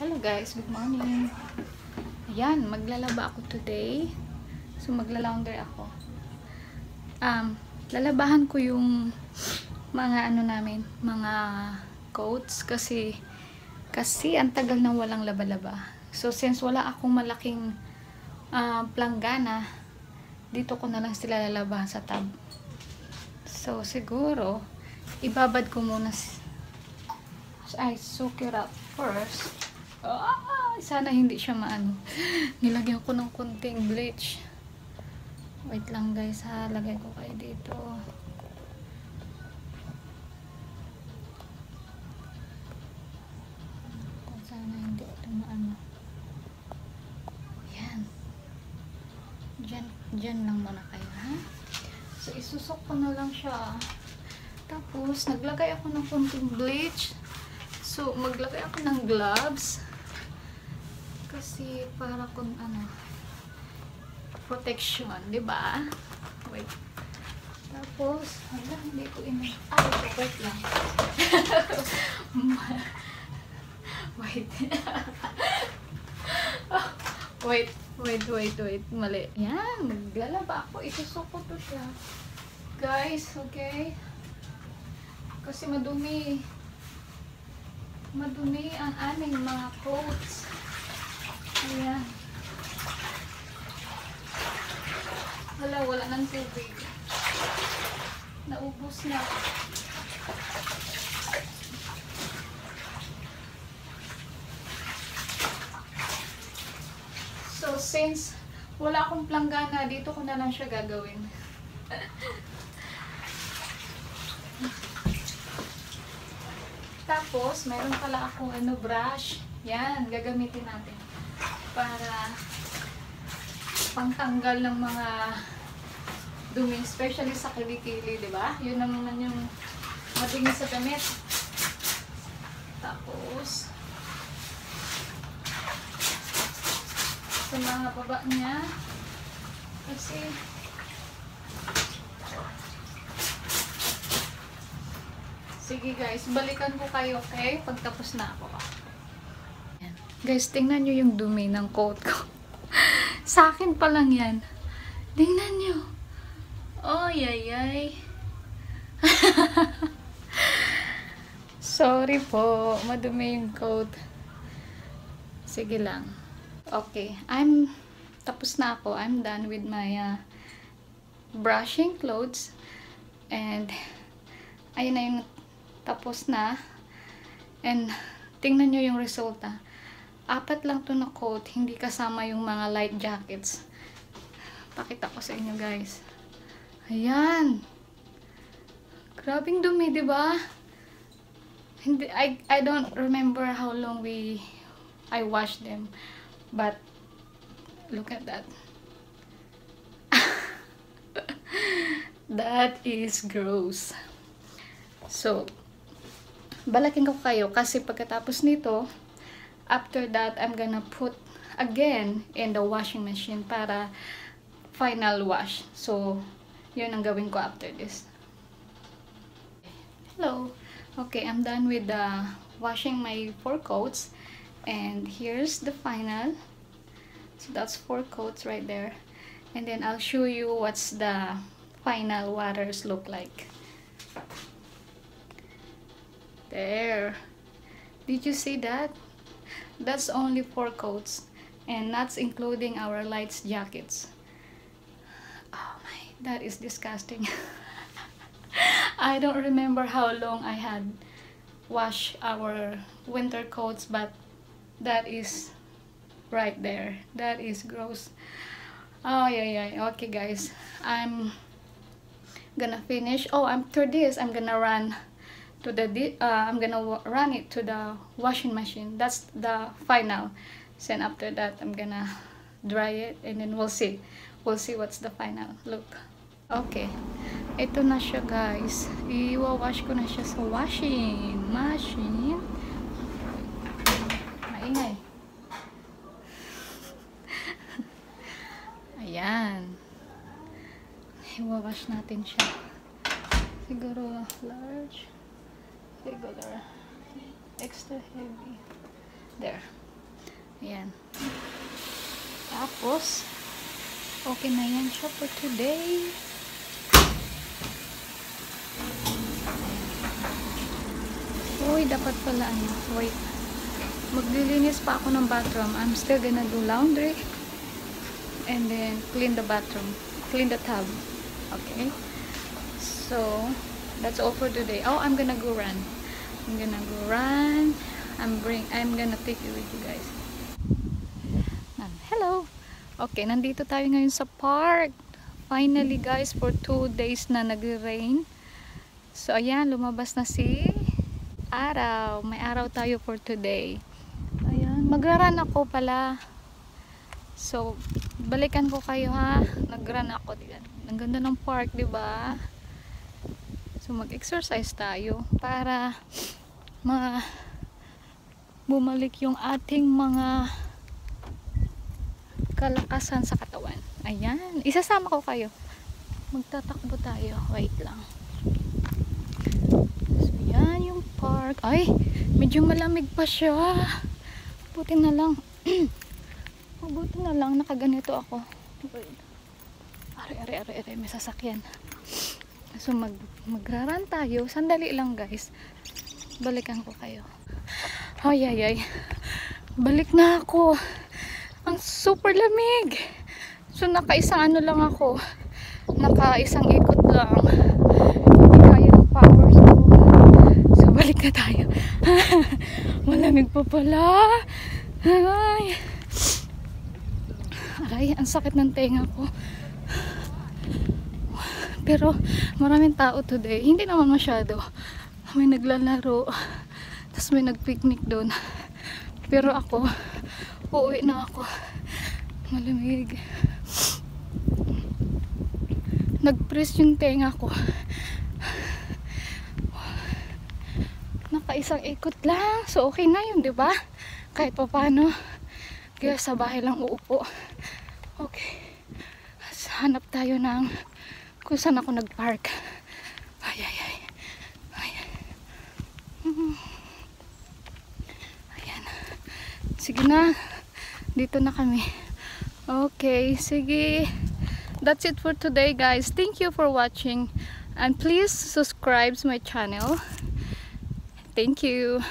Hello guys, good morning. Ayan, maglalaba ako today. So magla-launder ako. Um, lalabahan ko yung mga ano namin, mga coats kasi kasi ang tagal nang walang laba-laba. So since wala akong malaking uh, planggana, dito ko na lang sila lalabahan sa tab. So siguro ibabad ko muna I soak it up first. Ah, sana hindi siya maano. Nilagyan ko ng kunting bleach. Wait lang guys ha. Lagay ko kayo dito. Sana hindi ito maano. Yan. Diyan, diyan lang muna kayo ha. So isusok ko na lang siya. Tapos, naglagay ako ng kunting bleach. So, maglagay ako ng gloves. Kasi, para kung ano, protection, di ba? Wait. Tapos, hala, hindi ko ina... Ay, wait lang. wait. wait, wait, wait, wait. Mali. Yan, maglalaba ako. Isusuko to siya. Guys, okay? Kasi madumi. Madumi ang aming mga coats. Ayan. Wala, wala ng tubig. Naubos na. So, since wala akong planggana, dito ko na lang siya gagawin. Tapos, meron pala akong ano, brush. Yan, gagamitin natin. Para pangtanggal ng mga dumi, especially sa kilikili, di ba? Yun naman yung madumi sa damit. Tapos, sa mga baba niya, kasi Sige guys, balikan ko kayo, okay? Pagtapos na ako. Guys, tingnan nyo yung dumi ng coat ko. Sa akin pa lang yan. Tingnan nyo. Oh, yay, yay. Sorry po. Madumi yung coat. Sige lang. Okay. I'm, tapos na ako. I'm done with my uh, brushing clothes. And, ayun na yung tapos na. And, tingnan nyo yung resulta. Apat lang to na coat, hindi kasama yung mga light jackets. Pakita ko sa inyo, guys. Ayan. Grabing dumi, di ba? Hindi, I, I don't remember how long we, I washed them. But, look at that. that is gross. So, balakin ko kayo kasi pagkatapos nito, after that, I'm gonna put again in the washing machine para final wash. So, yun ang gawin ko after this. Hello! Okay, I'm done with the washing my four coats. And here's the final. So, that's four coats right there. And then, I'll show you what's the final waters look like. There. Did you see that? That's only four coats. And that's including our lights jackets. Oh my, that is disgusting. I don't remember how long I had washed our winter coats, but that is right there. That is gross. Oh, yeah, yeah. Okay, guys. I'm gonna finish. Oh, after this, I'm gonna run to the uh, I'm gonna run it to the washing machine. That's the final then after that. I'm gonna dry it and then we'll see. We'll see what's the final look. Okay. Ito na siya guys. I-wash ko na siya sa washing machine. Maingay. Ayan. I-wash natin siya. Siguro large regular extra heavy there Ayan. Tapos, okay na yan siya for today. Uy, dapat pala ano. Wait. Maglilinis pa ako ng bathroom. I'm still gonna do laundry. And then, clean the bathroom. Clean the tub. Okay? So, that's all for today. Oh, I'm gonna go run. I'm gonna go run. I'm bring I'm gonna take you with you guys. Hello. Okay, nandito tayo ngayon sa park. Finally guys, for two days na nag-rain. So ayan, lumabas na si araw. May araw tayo for today. Ayan, magra-run ako pala. So, balikan ko kayo ha. Nag-run ako. Diyan. Ang ganda ng park, di ba? So, mag-exercise tayo para ma bumalik yung ating mga kalakasan sa katawan. Ayan. Isasama ko kayo. Magtatakbo tayo. Wait lang. So, yan yung park. Ay, medyo malamig pa siya. Buti na lang. Buti na lang. Nakaganito ako. Wait. Are, are, are, are. May sasakyan. So, mag, magraran tayo. Sandali lang, guys. Balikan ko kayo. Ay, ay, ay. Balik na ako. Ang super lamig. So, naka-isang ano lang ako. Naka-isang ikot lang. Hindi kaya ng powers ko. So, balik na tayo. Malamig pa pala. Ay. Aray, ang sakit ng tenga ko. Pero, maraming tao today. Hindi naman masyado. May naglalaro. Tapos may nagpicnic doon. Pero ako, uuwi na ako. Malamig. Nag-press yung tenga ko. Nakaisang ikot lang. So, okay na yun, ba? Kahit pa paano. Kaya sa bahay lang uupo. Okay. Hanap tayo ng kung saan ako nag-park. Ay, ay, ay. Ay. Ayan. Sige na. Dito na kami. Okay, sige. That's it for today, guys. Thank you for watching. And please subscribe to my channel. Thank you.